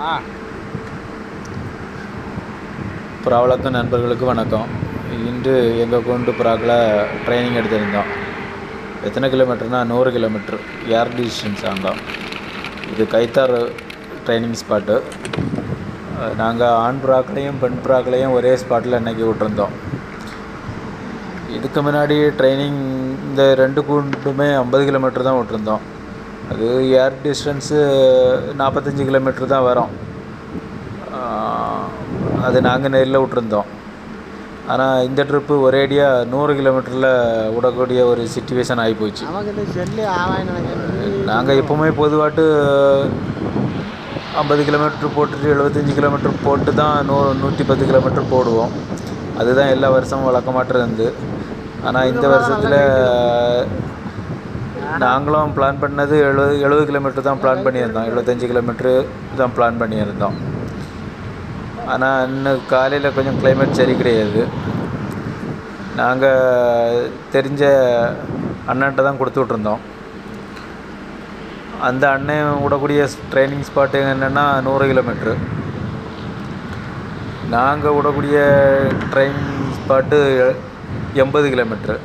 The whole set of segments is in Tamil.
ஆ. புறாவளர்க்கும் நண்பர்களுக்கு வணக்கம். இன்று எங்கள் கொண்டு புறாக்களை ட்ரைனிங் எடுத்திருந்தோம். எத்தனை கிலோமீட்டர்னா நூறு கிலோமீட்டர் ஏர் டிஸ்டன்ஸ் அங்கே இது கைத்தாறு ட்ரைனிங் ஸ்பாட்டு நாங்கள் ஆண் புறாக்களையும் பெண் புறாக்களையும் ஒரே ஸ்பாட்டில் இன்றைக்கி விட்டுருந்தோம். இதுக்கு முன்னாடி ட்ரைனிங் இந்த ரெண்டு கூண்டுமே ஐம்பது கிலோமீட்டர் தான் விட்டுருந்தோம். அது ஏர் டிஸ்டன்ஸு நாற்பத்தஞ்சு கிலோமீட்டர் தான் வரும். அது நாங்கள் நேரில் விட்டுருந்தோம். ஆனால் இந்த ட்ரிப்பு ஒரேடியாக நூறு கிலோமீட்டரில் விடக்கூடிய ஒரு சுச்சுவேஷன் ஆகிப்போச்சு நாங்கள் எப்போவுமே பொதுவாட்டு ஐம்பது கிலோமீட்டர் போட்டுட்டு எழுபத்தஞ்சி கிலோமீட்டர் போட்டு தான் நூ நூற்றி பத்து கிலோமீட்டர் போடுவோம். அதுதான் எல்லா வருஷமும் வழக்கமாட்டு இருந்து ஆனால் இந்த வருஷத்தில் நாங்களும் பிளான் பண்ணது எழுபது எழுபது கிலோமீட்டர் தான் பிளான் பண்ணியிருந்தோம். எழுபத்தஞ்சி கிலோமீட்ரு தான் பிளான் பண்ணியிருந்தோம். ஆனால் இன்னும் காலையில் கொஞ்சம் கிளைமேட் சரி கிடையாது. நாங்கள் தெரிஞ்ச அண்ணன்ட்ட தான் கொடுத்து விட்ருந்தோம் அந்த அண்ணன் விடக்கூடிய ட்ரைனிங் ஸ்பாட்டு என்னென்னா நூறு கிலோமீட்ரு நாங்கள் விடக்கூடிய ட்ரைனிங் ஸ்பாட்டு எண்பது கிலோமீட்ரு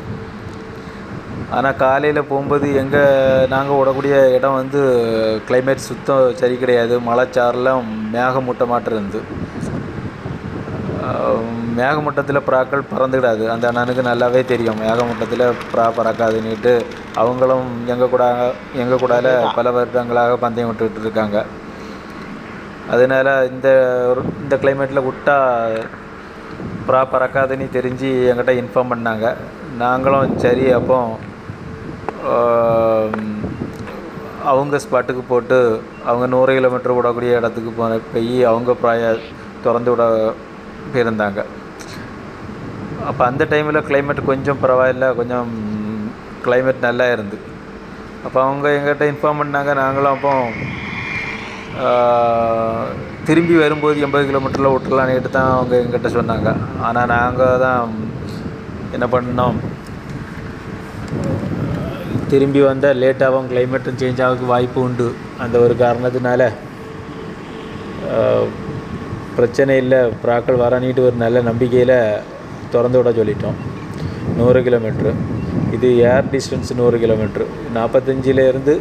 ஆனால் காலையில் போகும்போது எங்கள் நாங்கள் விடக்கூடிய இடம் வந்து கிளைமேட் சுத்தம் சரி கிடையாது. மழைச்சாரெலாம் மேகமூட்டமாட்டம் இருந்து. மேகமூட்டத்தில் புறாக்கள் பறந்துடாது அந்த அண்ணனுக்கு நல்லாவே தெரியும். மேகமூட்டத்தில் புறா பறக்காதுன்னுட்டு அவங்களும் எங்கள் கூட எங்கள் கூடால பல வருடங்களாக பந்தயம் விட்டுக்கிட்டு இருக்காங்க. அதனால் இந்த ஒரு- இந்த கிளைமேட்டில் விட்டா புறா பறக்காதுன்னு தெரிஞ்சு எங்கிட்ட இன்ஃபார்ம் பண்ணாங்க. நாங்களும் சரி அப்போ அவங்க ஸ்பாட்டுக்கு போட்டு அவங்க நூறு கிலோமீட்டர் விடக்கூடிய இடத்துக்கு போன போய் அவங்க ப்ராய திறந்து விட போயிருந்தாங்க. அப்போ அந்த டைமில் கிளைமேட் கொஞ்சம் பரவாயில்ல கொஞ்சம் கிளைமேட் நல்லா இருந்து. அப்போ அவங்க எங்கிட்ட இன்ஃபார்ம் பண்ணாங்க நாங்களும் அப்போ திரும்பி வரும்போது எண்பது கிலோமீட்டரில் விட்டுலான்னுட்டு தான் அவங்க எங்கிட்ட சொன்னாங்க. ஆனால் நாங்கள் தான் என்ன பண்ணோம்? திரும்பி வந்தால் லேட்டாகவும் கிளைமேட்டும் சேஞ்ச் ஆகிறதுக்கு வாய்ப்பு உண்டு. அந்த ஒரு காரணத்தினால பிரச்சனை இல்லை. புறாக்கள் வரணிட்டு ஒரு நல்ல நம்பிக்கையில் திறந்து விட சொல்லிட்டோம். நூறு கிலோமீட்ரு இது ஏர் டிஸ்டன்ஸ் நூறு கிலோமீட்ரு நாற்பத்தஞ்சிலேருந்து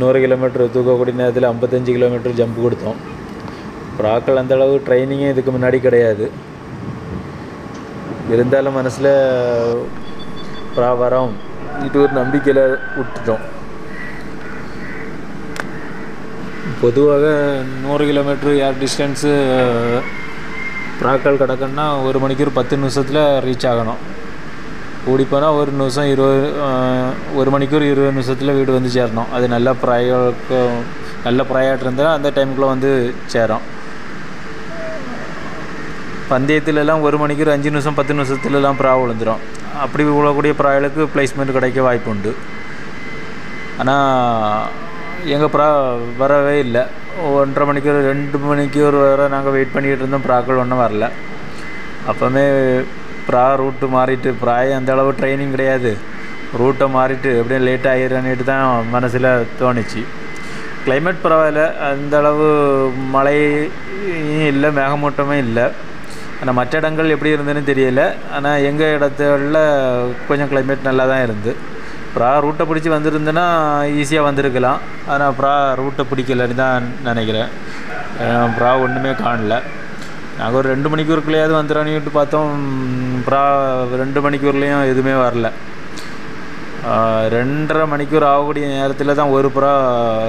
நூறு கிலோமீட்ரு தூக்கக்கூடிய நேரத்தில் ஐம்பத்தஞ்சு கிலோமீட்ரு ஜம்ப் கொடுத்தோம். புறாக்கள் அந்தளவு ட்ரைனிங்கே இதுக்கு முன்னாடி கிடையாது. இருந்தாலும் மனசில் பிராபரம் இது ஒரு நம்பிக்கையில் விட்டுட்டோம். பொதுவாக நூறு கிலோமீட்ரு ஏர் டிஸ்டன்ஸு புறாக்கள் கிடக்குன்னா ஒரு மணிக்கு ஒரு பத்து நிமிஷத்தில் ரீச் ஆகணும். கூடி போனால் ஒரு நிமிஷம் இருபது ஒரு மணிக்கூர் இருபது நிமிஷத்தில் வீடு வந்து சேரணும். அது நல்ல ப்ராயோக்கு நல்ல ப்ராயாட் இருந்தால் அந்த டைமுக்குள்ளே வந்து சேரும். பந்தயத்துலலாம் ஒரு மணிக்கு ஒரு அஞ்சு நிமிஷம் பத்து நிமிஷத்துலலாம் ப்ரா விழுந்துடும் அப்படி உள்ளக்கூடிய ப்ராயலுக்கு பிளேஸ்மெண்ட் கிடைக்க வாய்ப்பு உண்டு ஆனால் எங்கள் ப்ரா வரவே இல்லை. ஒன்றரை மணிக்கு ரெண்டு மணிக்கு ஒரு நாங்கள் வெயிட் பண்ணிகிட்டு இருந்தோம். ப்ராக்கள் ஒன்றும் வரல. அப்போமே ப்ரா ரூட்டு மாறிட்டு ப்ராய அந்த அளவு ட்ரைனிங் கிடையாது. ரூட்டை மாறிட்டு எப்படியும் லேட் ஆகிடுறேன்னுட்டு தான் மனசில் தோணுச்சு. கிளைமேட் பரவாயில்ல. அந்த அளவு மழையும் இல்லை மேகமூட்டமே இல்லை. ஆனால் மற்ற இடங்கள் எப்படி இருந்ததுன்னு தெரியல. ஆனால் எங்கள் இடத்துல கொஞ்சம் கிளைமேட் நல்லா தான் இருந்து. ப்ரா ரூட்டை பிடிச்சி வந்திருந்தேன்னா ஈஸியாக வந்திருக்கலாம். ஆனால் ப்ரா ரூட்டை பிடிக்கலன்னு தான் நினைக்கிறேன். ப்ரா ஒன்றுமே காணல. நாங்கள் ஒரு ரெண்டு மணிக்கூருக்குள்ளேயாவது வந்துடுறோன்னுட்டு பார்த்தோம். ப்ரா ரெண்டு மணிக்கூர்லேயும் எதுவுமே வரல. ரெண்டரை மணிக்கூர் ஆகக்கூடிய நேரத்தில் தான் ஒரு புறா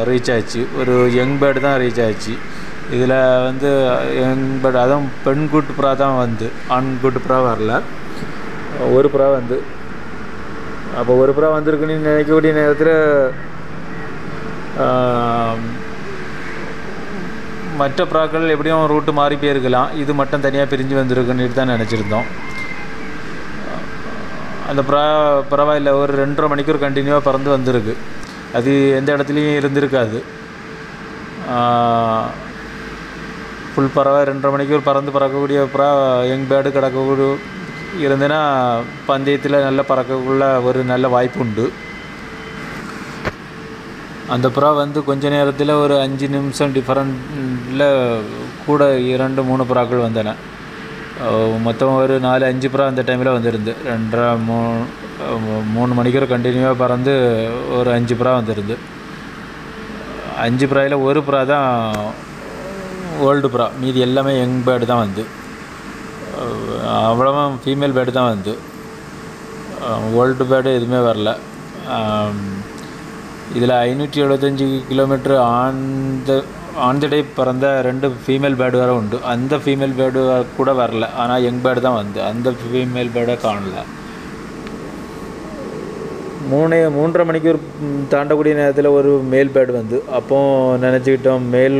ரீச் ஆச்சு. ஒரு யங் பேர்டு தான் ரீச் ஆச்சு. இதில் வந்து யங் பட் அதுவும் பெண் கூட்டு புறா தான் வந்து ஆண் கூட்டு புறா வரல. ஒரு புறா வந்து. அப்போ ஒரு புறா வந்திருக்குன்னு நினைக்கக்கூடிய நேரத்தில் மற்ற புறாக்கள் எப்படியும் ரூட்டு மாறி போயிருக்கலாம். இது மட்டும் தனியாக பிரிஞ்சு வந்திருக்குன்னு தான் நினச்சிருந்தோம். அந்த புறா பரவாயில்ல. ஒரு ரெண்டரை மணிக்கூர் கண்டினியூவாக பறந்து வந்திருக்கு. அது எந்த இடத்துலையும் இருந்திருக்காது. ஃபுல் பறவை ரெண்டரை மணிக்கூர் பறந்து பறக்கக்கூடிய புறா யங் பேர்டு கிடக்கக்கூடிய இருந்ததுன்னா பந்தயத்தில் நல்ல பறக்கக்குள்ள ஒரு நல்ல வாய்ப்பு உண்டு. அந்த புறா வந்து கொஞ்ச நேரத்தில் ஒரு அஞ்சு நிமிஷம் டிஃபரண்டில் கூட இரண்டு மூணு புறாக்கள் வந்தன. மொத்தம் ஒரு நாலு அஞ்சு புறா அந்த டைமில் வந்திருந்து. ரெண்டரை மூ மூணு மணிக்கூர் கண்டினியூவாக பறந்து ஒரு அஞ்சு புறா வந்திருந்து. அஞ்சு புறாயில் ஒரு புறா தான் ஓல்டு புறா மீதி எல்லாமே யங் பேர்டு தான் வந்து. அவ்வளோவா ஃபீமேல் பேர்டு தான் வந்து. ஓல்டு பேர்டு எதுவுமே வரல. இதில் ஐநூற்றி எழுபத்தஞ்சி kilometre on the on the day பிறந்த ரெண்டு ஃபீமேல் பேர்டு வேறு உண்டு. அந்த ஃபீமேல் பேர்டு கூட வரல. ஆனால் யங் பேர்டு தான் வந்து. அந்த ஃபீமேல் பேர்டை காணல. மூணு மூன்றரை மணிக்கு தாண்டக்கூடிய நேரத்தில் ஒரு மேல் பேடு வந்து. அப்போது நினச்சிக்கிட்டோம் மேல்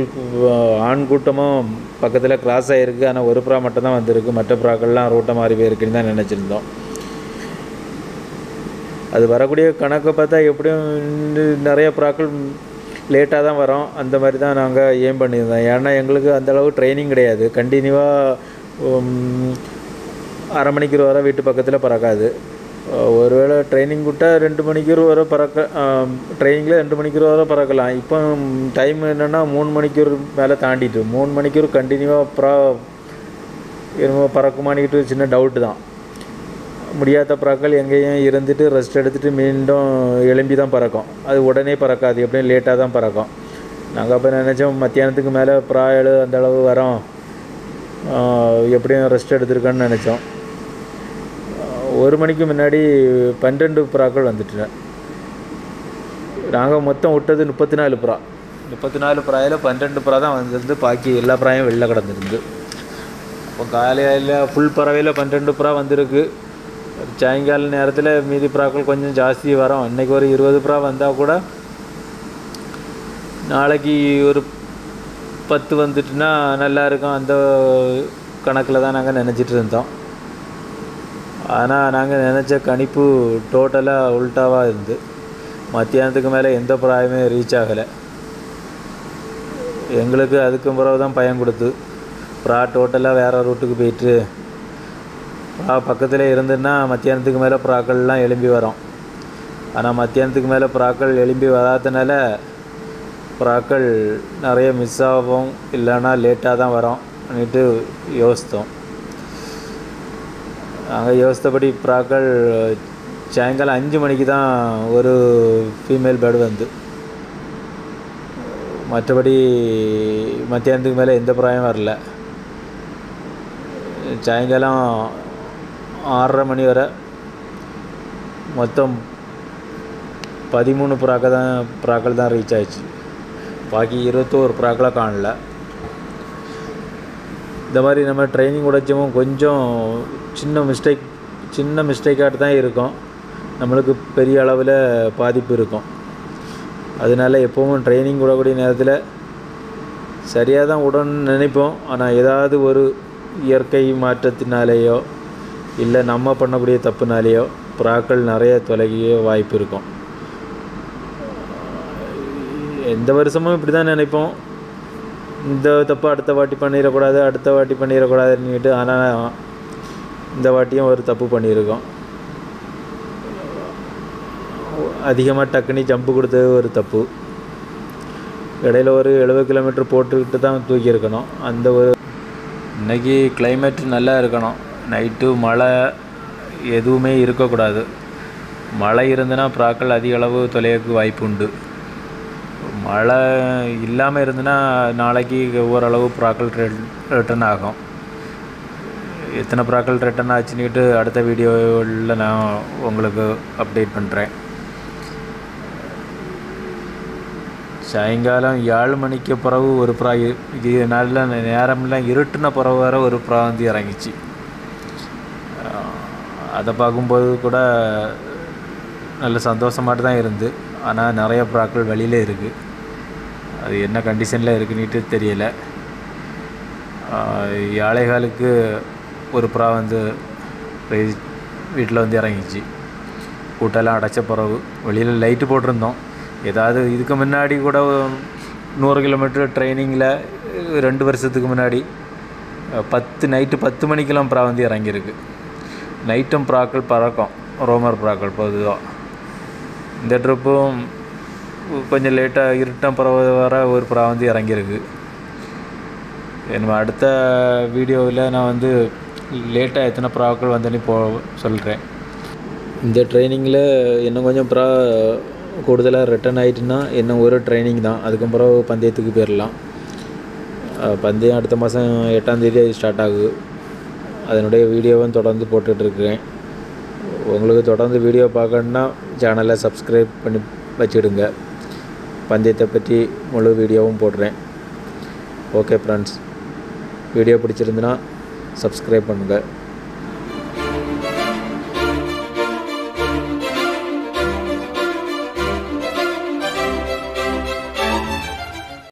ஆண் கூட்டமும் பக்கத்தில் கிளாஸ் ஆகிருக்கு ஆனால் ஒரு ப்ரா மட்டும் தான் வந்திருக்கு. மற்ற ப்ராக்கள்லாம் ரூட்டை மாறி போயிருக்குன்னு தான் நினச்சிருந்தோம். அது வரக்கூடிய கணக்கை பார்த்தா எப்படியும் நிறைய ப்ராக்கள் லேட்டாக தான் வரோம். அந்த மாதிரி தான் நாங்கள் ஏம் பண்ணியிருந்தோம். ஏன்னா எங்களுக்கு அந்தளவு ட்ரைனிங் கிடையாது. கண்டினியூவாக அரை மணிக்கு வர வீட்டு பக்கத்தில் பறக்காது. ஒருவேளை ட்ரைனிங் விட்டால் ரெண்டு மணிக்கூர் வர பறக்க ட்ரைனிங்கில் ரெண்டு மணிக்கூர் வர பறக்கலாம். இப்போ டைம் என்னென்னா மூணு மணிக்கூர் மேலே தாண்டிட்டு மூணு மணிக்கூர் கண்டினியூவாக ப்ரா என்னமோ பறக்குமானிக்கிட்டு சின்ன டவுட்டு தான். முடியாத பறக்கல் எங்கேயும் இருந்துட்டு ரெஸ்ட் எடுத்துகிட்டு மீண்டும் எழும்பி தான் பறக்கும். அது உடனே பறக்காது. எப்படியும் லேட்டாக தான் பறக்கும். நாங்கள் அப்போ நினச்சோம் மத்தியானத்துக்கு மேலே ப்ரா எழு அந்த அளவு வரோம். எப்படியும் ரெஸ்ட் எடுத்துருக்கோன்னு நினச்சோம். ஒரு மணிக்கு முன்னாடி பன்னெண்டு புறாக்கள் வந்துட்டு நாங்கள் மொத்தம் விட்டது முப்பத்தி நாலு புறா. முப்பத்தி நாலு புறாயில் பன்னெண்டு புறா தான் வந்திருந்து பாக்கி எல்லா புறாயும் வெளில கிடந்துருந்து இப்போ காலையில் ஃபுல் பறவையில் பன்னெண்டு புறா வந்திருக்கு. சாயங்கால நேரத்தில் மீதி புறாக்கள் கொஞ்சம் ஜாஸ்தி வரும். இன்றைக்கி ஒரு இருபது புறா வந்தால் கூட நாளைக்கு ஒரு பத்து வந்துட்டுனா நல்லா இருக்கும். அந்த கணக்கில் தான் நாங்கள் நினச்சிட்டு இருந்தோம். ஆனால் நாங்கள் நினச்ச கணிப்பு டோட்டலாக உல்ட்டாவாக இருந்து மத்தியானத்துக்கு மேலே எந்த பிராயமே ரீச் ஆகலை. எங்களுக்கு அதுக்கு பிறகு தான் பயம் கொடுத்து ப்ரா டோட்டலாக வேறு ரூட்டுக்கு போயிட்டு ப்ரா பக்கத்தில் இருந்துன்னா மத்தியானத்துக்கு மேலே ப்ராக்கள்லாம் எலும்பி வரும். ஆனால் மத்தியானத்துக்கு மேலே ப்ராக்கள் எலும்பி வராதனால ப்ராக்கள் நிறைய மிஸ் ஆகும் இல்லைன்னா லேட்டாக தான் வரோம் அப்படின்ட்டு யோசித்தோம். நாங்கள் யோசித்தபடி புறாக்கள் சாயங்காலம் அஞ்சு மணிக்கு தான் ஒரு ஃபீமேல் பேர்டு வந்து. மற்றபடி மத்தியானத்துக்கு மேலே எந்த பிராயம் வரல. சாயங்காலம் ஆறரை மணி வரை மொத்தம் பதிமூணு புறாக்கள் தான் புறாக்கள் தான் ரீச் ஆயிடுச்சு. பாக்கி இருபத்தோரு புறாக்களை காணல. இந்த மாதிரி நம்ம ட்ரைனிங் உடைச்சவும் கொஞ்சம் சின்ன மிஸ்டேக் சின்ன மிஸ்டேக்காக தான் இருக்கும். நம்மளுக்கு பெரிய அளவில் பாதிப்பு இருக்கும். அதனால எப்போவும் ட்ரைனிங் விடக்கூடிய நேரத்தில் சரியாக தான் விடணும்னு நினைப்போம். ஆனால் ஏதாவது ஒரு இயற்கை மாற்றத்தினாலேயோ இல்லை நம்ம பண்ணக்கூடிய தப்புனாலேயோ புறாக்கள் நிறைய தொலைகிய வாய்ப்பு இருக்கும். எந்த வருஷமும் இப்படி தான் நினைப்போம். இந்த தப்பு அடுத்த வாட்டி பண்ணிடக்கூடாது அடுத்த வாட்டி பண்ணிடக்கூடாதுன்னுட்டு ஆனால் இந்த வாட்டியும் ஒரு தப்பு பண்ணியிருக்கோம். அதிகமாக டக்குனி ஜம்பு கொடுத்தது ஒரு தப்பு. இடையில ஒரு எழுபது கிலோமீட்டர் போட்டுக்கிட்டு தான் தூக்கியிருக்கணும். அந்த ஒரு இன்னைக்கு கிளைமேட் நல்லா இருக்கணும். நைட்டு மழை எதுவுமே இருக்கக்கூடாது. மழை இருந்ததுன்னா புறாக்கள் அதிக அளவு தொலையக்கு வாய்ப்பு உண்டு மழை இல்லாமல் இருந்துன்னா நாளைக்கு ஓரளவு புறாக்கள் ரிட்டர்ன் ஆகும். எத்தனை ப்ராக்கள் ரிட்டர்ன் ஆச்சுன்னுக்கிட்டு அடுத்த வீடியோவில் நான் உங்களுக்கு அப்டேட் பண்ணுறேன் சாயங்காலம் ஏழு மணிக்கு பிறகு ஒரு ப்ரா இது நல்ல நேரம்லாம் இருட்டுன பிறகு வர ஒரு பிராந்தி வந்து இறங்கிச்சு. அதை பார்க்கும்போது கூட நல்ல சந்தோஷமாட்டு தான் இருந்து. ஆனால் நிறைய புறாக்கள் வெளியில் இருக்குது அது என்ன கண்டிஷனில் இருக்குன்னுட்டு தெரியலை. ஆஹ் ஏழைகாலுக்கு ஒரு புறா வந்து வீட்டில் வந்து இறங்கிச்சு. கூட்டெல்லாம் அடைச்ச பிறகு வெளியில் லைட்டு போட்டிருந்தோம். ஏதாவது இதுக்கு முன்னாடி கூட நூறு கிலோமீட்டர் ட்ரைனிங்கில் ரெண்டு வருஷத்துக்கு முன்னாடி பத்து நைட்டு பத்து மணிக்கெல்லாம் புறா வந்து இறங்கியிருக்கு. நைட்டும் புறாக்கள் பறக்கும். ரோமர் புறாக்கள் பொதுவாக இந்த ட்ரிப்பும் கொஞ்சம் லேட்டாக இருட்டம் பிறகு வர ஒரு புறா வந்து இறங்கியிருக்கு. நம்ம அடுத்த வீடியோவில் நான் வந்து லேட்டாக எத்தனை புறாக்கள் வந்தேன்னு போ சொல்கிறேன் இந்த ட்ரைனிங்கில் இன்னும் கொஞ்சம் புறா கூடுதலாக ரிட்டர்ன் ஆகிட்டுன்னா இன்னும் ஒரு ட்ரைனிங் தான். அதுக்கப்புறம் பந்தயத்துக்கு போயிடலாம் பந்தயம் அடுத்த மாதம் எட்டாந்தேதி அது ஸ்டார்ட் ஆகுது. அதனுடைய வீடியோவும் தொடர்ந்து போட்டுட்ருக்கிறேன் உங்களுக்கு தொடர்ந்து வீடியோ பார்க்கணுன்னா சேனலை சப்ஸ்கிரைப் பண்ணி வச்சுடுங்க. பந்தயத்தை பற்றி முழு வீடியோவும் போடுறேன். ஓகே ஃப்ரெண்ட்ஸ் வீடியோ பிடிச்சிருந்துன்னா சப்ஸ்கிரைப் பண்ணுங்கள்